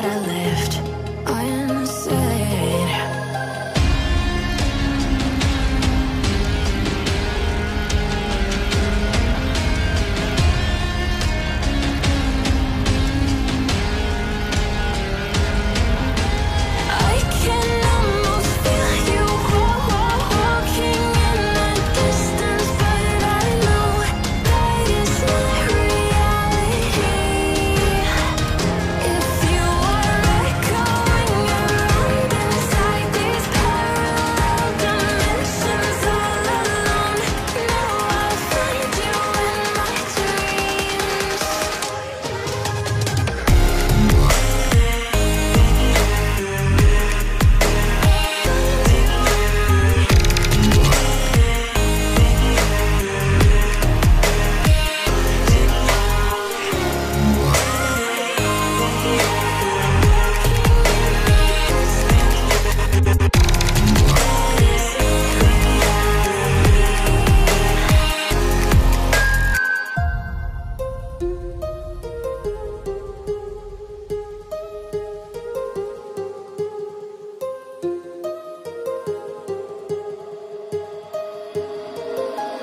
that I left unsaid.